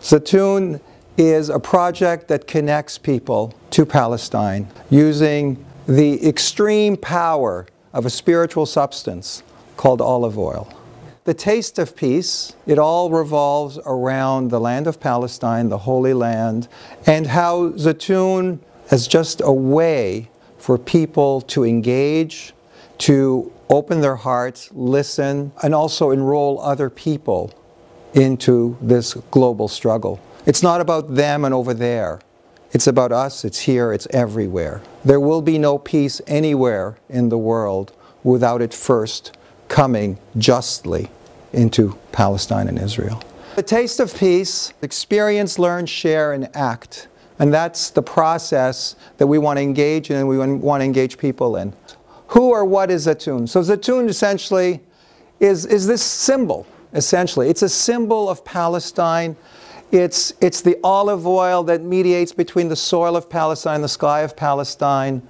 Zatoun is a project that connects people to Palestine using the extreme power of a spiritual substance called olive oil. The taste of peace, it all revolves around the land of Palestine, the Holy Land, and how Zatoun is just a way for people to engage, to open their hearts, listen, and also enroll other people into this global struggle. It's not about them and over there. It's about us, it's here, it's everywhere. There will be no peace anywhere in the world without it first coming justly into Palestine and Israel. The taste of peace, experience, learn, share, and act. And that's the process that we want to engage in and we want to engage people in. Who or what is Zatoun? So Zatoun essentially is, is this symbol, essentially. It's a symbol of Palestine. It's, it's the olive oil that mediates between the soil of Palestine, and the sky of Palestine,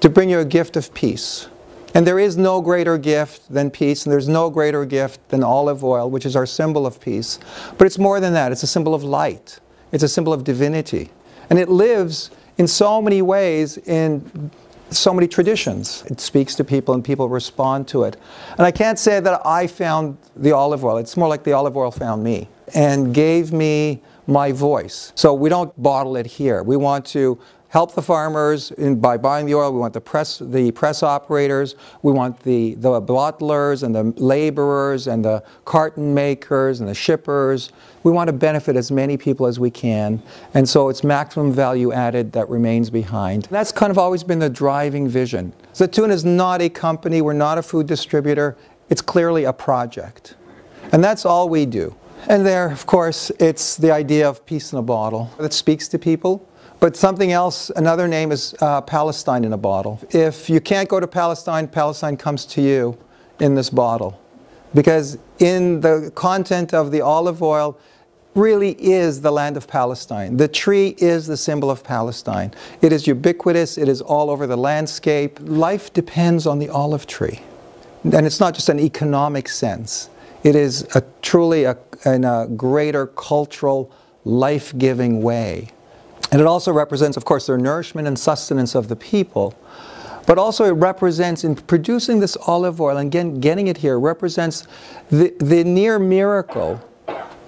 to bring you a gift of peace. And there is no greater gift than peace, and there's no greater gift than olive oil, which is our symbol of peace. But it's more than that. It's a symbol of light. It's a symbol of divinity. And it lives in so many ways in so many traditions. It speaks to people and people respond to it. And I can't say that I found the olive oil. It's more like the olive oil found me and gave me my voice. So we don't bottle it here. We want to help the farmers in, by buying the oil. We want the press, the press operators. We want the, the bottlers and the laborers and the carton makers and the shippers. We want to benefit as many people as we can. And so it's maximum value added that remains behind. That's kind of always been the driving vision. Zatoun is not a company. We're not a food distributor. It's clearly a project. And that's all we do. And there, of course, it's the idea of peace in a bottle that speaks to people but something else, another name is uh, Palestine in a bottle. If you can't go to Palestine, Palestine comes to you in this bottle. Because in the content of the olive oil really is the land of Palestine. The tree is the symbol of Palestine. It is ubiquitous, it is all over the landscape. Life depends on the olive tree. And it's not just an economic sense. It is a, truly a, in a greater cultural, life-giving way. And it also represents, of course, the nourishment and sustenance of the people. But also it represents, in producing this olive oil and again, getting it here, represents the, the near miracle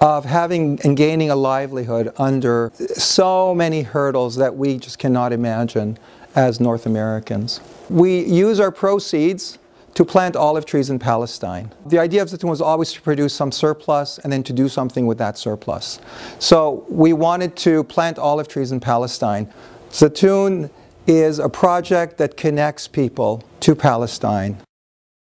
of having and gaining a livelihood under so many hurdles that we just cannot imagine as North Americans. We use our proceeds to plant olive trees in Palestine. The idea of Zatoun was always to produce some surplus and then to do something with that surplus. So we wanted to plant olive trees in Palestine. Zatoun is a project that connects people to Palestine.